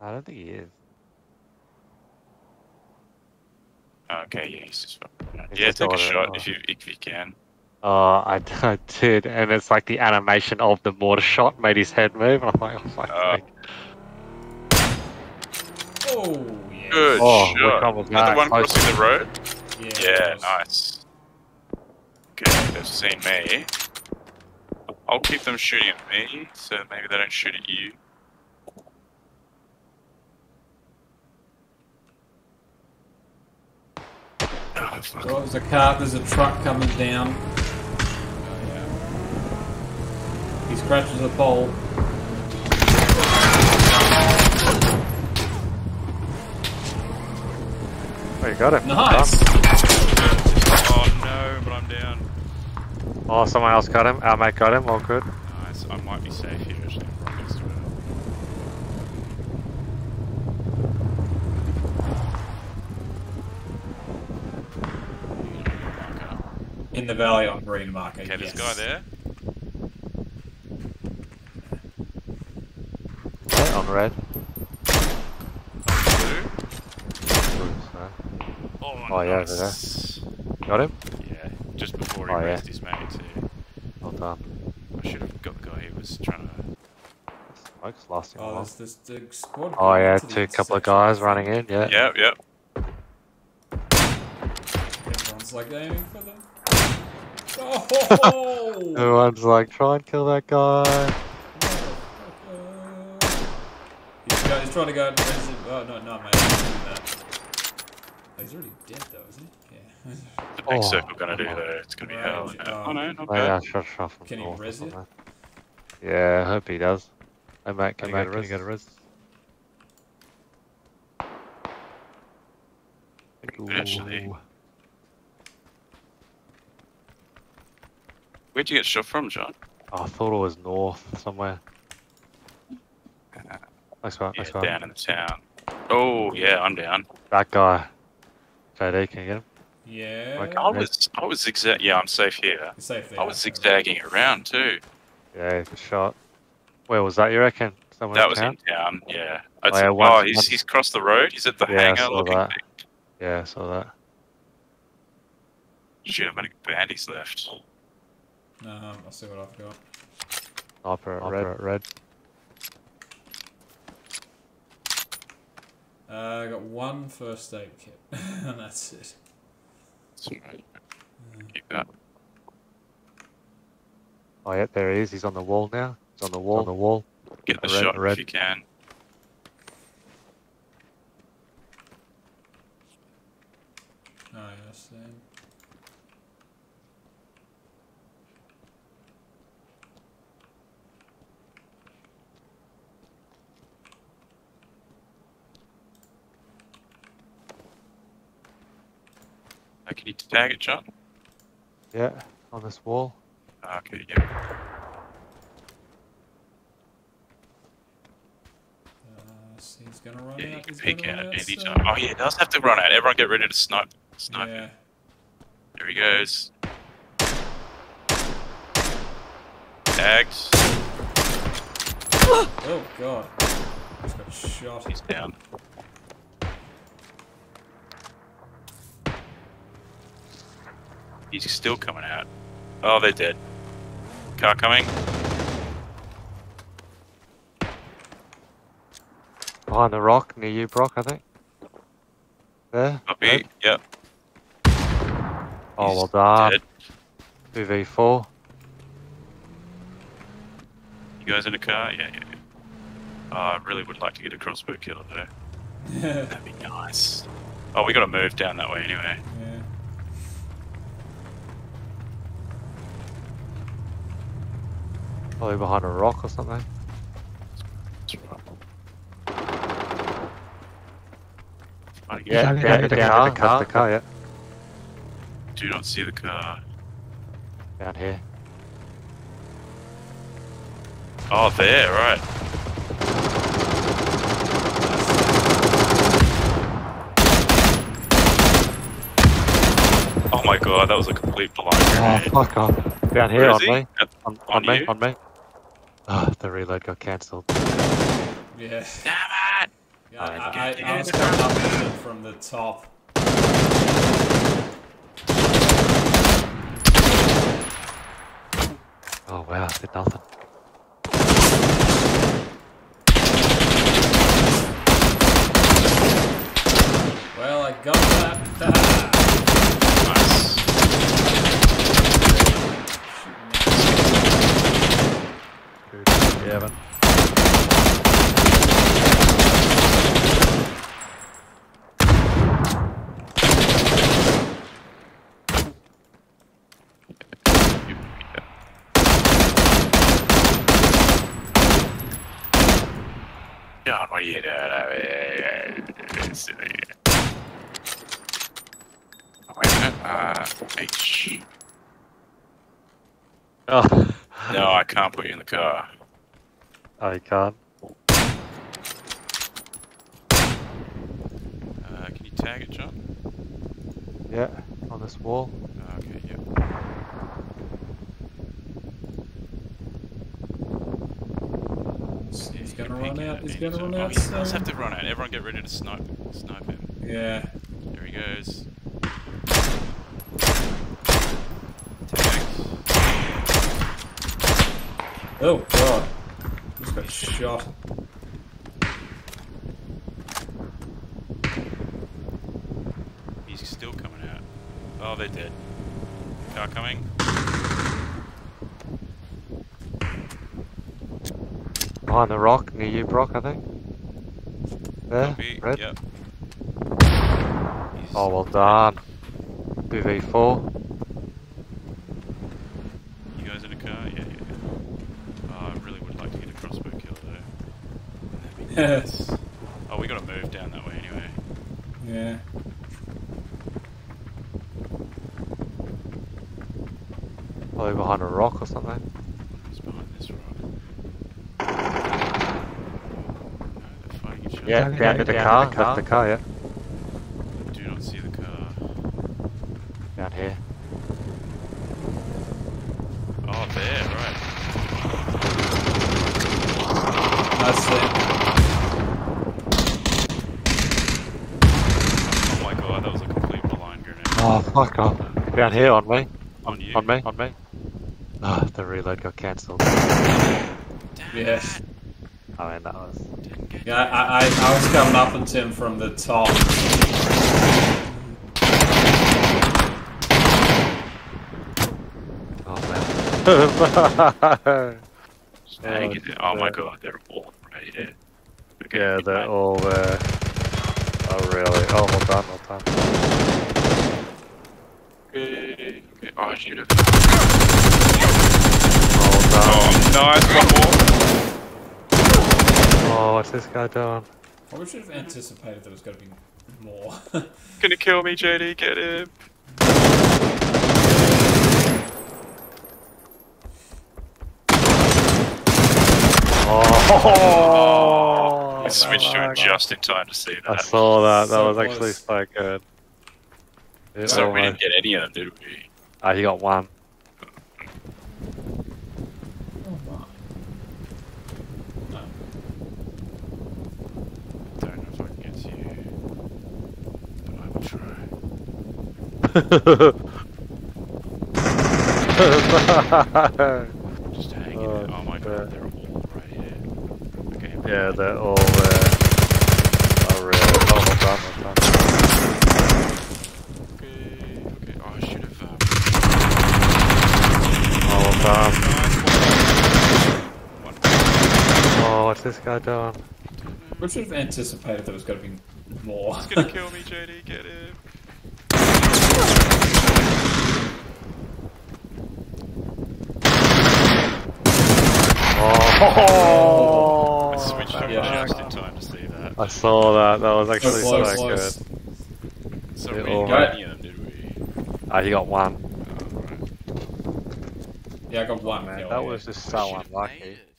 I don't think he is. Okay, yeah, he's just. He's Yeah, just take a shot if you if you can. Oh, I, I did, and it's like the animation of the mortar shot made his head move. and I'm like, oh my Uh, sake. Oh, yeah. Good Oh, shot. one was Is that that? the one Close. crossing the road? Yeah. Yeah, nice. Okay, they've seen me. I'll keep them shooting at me, so maybe they don't shoot at you. Oh, fuck. Oh, there's a car, there's a truck coming down. Oh, yeah. He scratches the pole. Oh, you got him. Nice! Oh no, but I'm down. Oh, someone else got him. Our mate got him. All good. Nice, I might be safe here actually. I'm right next to it. In the valley on green marker. Okay, yes. this guy there. Okay, on red. Blue. Ooh, sorry. Oh, Oh, yeah, over nice. Got him? Yeah, just before he Oh, yeah. raised his mate too. Well done. I should have got the guy who was trying to. Smoke's lasting a Oh, while. there's this the squad. Oh yeah, two couple of guys running in. Yeah. Yep, yep. Everyone's like aiming for them. Oh! Everyone's like, try and kill that guy. He's, go, he's trying to go and res him. Oh, no, no, mate. Don't do that. Oh, he's already dead, though, isn't he? Yeah. The next Oh, circle gonna do though. It's gonna be Right, hell. oh, Oh no, not Oh, yeah, bad. shot shot from Can he north or res you? something. Yeah, I hope he does. Hey mate, can, Hey, you, mate, can you get a res? Actually. Where'd you get shot from, John? Oh, I thought it was north somewhere. Nice one, Yeah, nice one. down in the town. Oh yeah, I'm down. That guy. JD, can you get him? Yeah. Like, I was I was zigzag. Yeah, I'm safe here. You're safe there. I was zigzagging around too. Yeah, good shot. Where was that, you reckon? Somewhere That in was town? in town. Yeah. I'd Oh, say- yeah, oh, once- oh, he's once- he's crossed the road. He's at the Yeah, I hangar saw looking. that. thing. Yeah, I saw that. Shit, how many bandies left? Um, I'll see what I've got. Sniper at Sniper red. red. Uh, I got one first aid kit, and that's it. That's right. Keep that. Oh, yeah, there he is. He's on the wall now. He's on the wall. on the wall. Get the Red, shot red. if you can. Oh, yeah, I see. Uh, can you tag it, John? Yeah, on this wall. Okay, yeah. Uh, he's gonna run Yeah, you out. can He's peek gonna out at any soon. time. Oh, yeah, it does have to run out. Everyone get ready to snipe. Snipe. Yeah. There he goes. Tagged. Oh god. He's got shot. He's down. He's still coming out. Oh, they're dead. Car coming. Behind the rock, near you, Brock, I think. There. Copy. red. Yep. Oh, He's well done. 2v4. You guys in a car? Yeah, yeah, yeah. Oh, I really would like to get a crossbow killer, though. yeah. That'd be nice. Oh, we gotta move down that way anyway. Probably behind a rock or something. Uh, I Yeah, down- yeah, down the, the car, car, the car, the car, yeah. do not see the car. Down here. Oh, there, right. Oh my god, that was a complete blind Oh, fuck off. Down here on me. At- On, on on me, you? on me. Oh, the reload got cancelled. Yeah. Damn it! Yeah, I, I, I, I was coming up with him from the top. Oh wow, did nothing. Well, I got that. Nice. Good. Yeah, man. You- yeah. God, what are you doing over here? Silly. Oh, wait a minute. Uh, H. Oh, No, I can't put you in the car. oh you can't. Uh, can you tag it, John? Yeah, on this wall. Oh, okay, yeah. He's You gonna can run out. He's gonna run Oh, out. he does have to run out. Everyone get ready to snipe, snipe him. Yeah. There he goes. Tagged. Oh god. Just got shot. He's still coming out. Oh, they're dead. Car coming. Behind the rock, near you, Brock, I think. There, Copy. red. Yep. Oh, well done. 2v4. You guys in a car? Yeah, yeah, yeah. Oh, I really would like to get a crossbow kill though. That'd be nice. oh, we gotta move down that way anyway. Yeah. Probably behind a rock or something. He's behind this rock. No, they're fighting each other. Yeah, Down- down to the down car. to the car. Left the car, yeah. I Do not see the car. Down here. Oh, there, right. That's it. Oh my god, that was a complete blind grenade. Oh, fuck off. Down here on me. On you? On me, on me. Ah, the reload got cancelled. Damn Yes. it, I mean, that was. Didn't get Yeah, I, I, I was coming up on Tim from the top. Oh, man. Just hanging Oh, there. Oh my god, they're all right here. Okay, yeah, they're all there. Oh, really? Oh, well done, well done. Okay, okay. Oh, I should have. Oh, well done. Oh, nice. One more. Oh, what's this guy doing? Probably should have anticipated there was going to be more. Gonna kill me, JD. Get him. Oh! I switched to Oh, it just in time to see that. I saw that. That So was actually close. so good. It So we didn't get any of them, did we? Ah, he got one. Don't know if I can get to you, but I will try. Just hanging Oh, there. Oh my shit. god, they're all right here. Okay. yeah, they're all there. Oh, really? Oh, well done, well done. Okay, okay. Oh, I should have. Um... Oh, well done. Nice one. One. Oh, what's this guy doing? We should have anticipated there was going to be more. He's gonna kill me, JD. Get him. Oh! I switched to it yeah. just in time to see that. I saw that. That was actually so close, good. close. So Yeah, we all didn't get any of them, did we? Ah, he got one. Oh, right. Yeah, I got one Man, that yeah. was just so should've unlucky. made it.